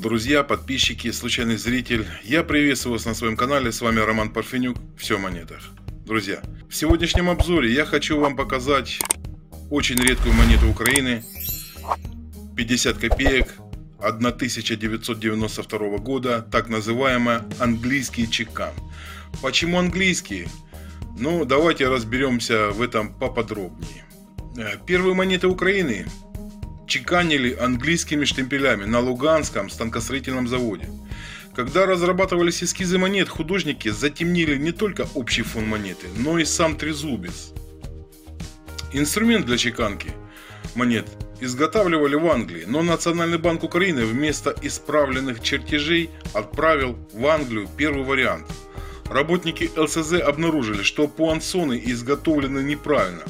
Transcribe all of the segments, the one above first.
Друзья, подписчики, случайный зритель, я приветствую вас на своем канале, с вами Роман Парфенюк, все о монетах. Друзья, в сегодняшнем обзоре я хочу вам показать очень редкую монету Украины, 50 копеек 1992 года, так называемая английский чекан. Почему английский? Ну, давайте разберемся в этом поподробнее. Э, первые монеты Украины чеканили английскими штемпелями на Луганском станкостроительном заводе. Когда разрабатывались эскизы монет, художники затемнили не только общий фон монеты, но и сам трезубец. Инструмент для чеканки монет изготавливали в Англии, но Национальный банк Украины вместо исправленных чертежей отправил в Англию первый вариант. Работники ЛСЗ обнаружили, что пуансоны изготовлены неправильно,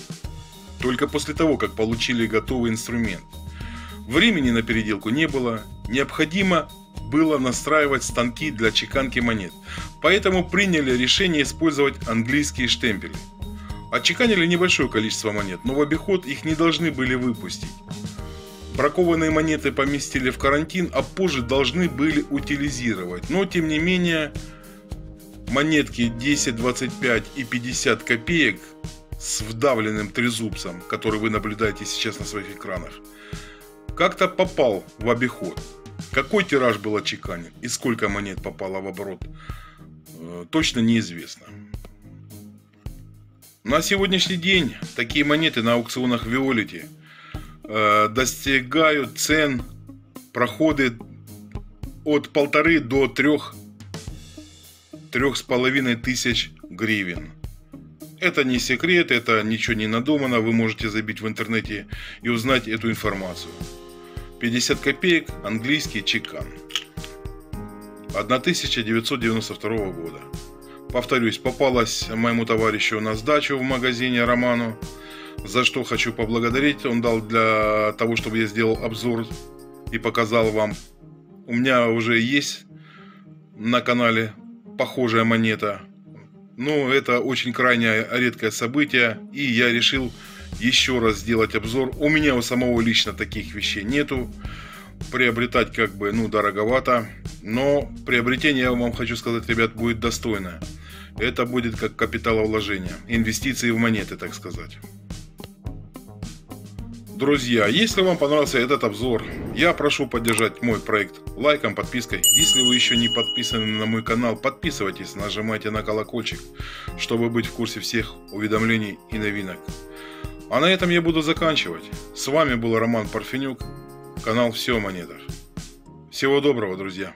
только после того, как получили готовый инструмент – Времени на переделку не было, необходимо было настраивать станки для чеканки монет, поэтому приняли решение использовать английские штемпели. Отчеканили небольшое количество монет, но в обиход их не должны были выпустить. Бракованные монеты поместили в карантин, а позже должны были утилизировать. Но тем не менее, монетки 10, 25 и 50 копеек с вдавленным трезубцем, который вы наблюдаете сейчас на своих экранах, как-то попал в обиход. Какой тираж был отчеканен и сколько монет попало в оборот, э, точно неизвестно. На сегодняшний день такие монеты на аукционах Виолити э, достигают цен проходы от полторы до трех трех с половиной тысяч гривен. Это не секрет, это ничего не надумано, вы можете забить в интернете и узнать эту информацию. 50 копеек английский чекан. 1992 года. Повторюсь, попалась моему товарищу на сдачу в магазине Роману, за что хочу поблагодарить. Он дал для того, чтобы я сделал обзор и показал вам. У меня уже есть на канале похожая монета. Но это очень крайне редкое событие, и я решил еще раз сделать обзор. У меня у самого лично таких вещей нету. Приобретать как бы, ну, дороговато. Но приобретение, я вам хочу сказать, ребят, будет достойное. Это будет как капиталовложение. Инвестиции в монеты, так сказать. Друзья, если вам понравился этот обзор, я прошу поддержать мой проект лайком, подпиской. Если вы еще не подписаны на мой канал, подписывайтесь, нажимайте на колокольчик, чтобы быть в курсе всех уведомлений и новинок. А на этом я буду заканчивать. С вами был Роман Парфенюк, канал «Все о монетах». Всего доброго, друзья!